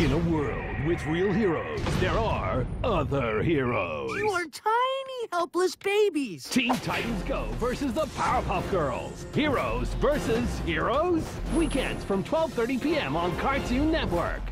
In a world with real heroes, there are other heroes. You are tiny, helpless babies. Teen Titans Go versus the Powerpuff Girls. Heroes versus heroes? Weekends from 12:30 p.m. on Cartoon Network.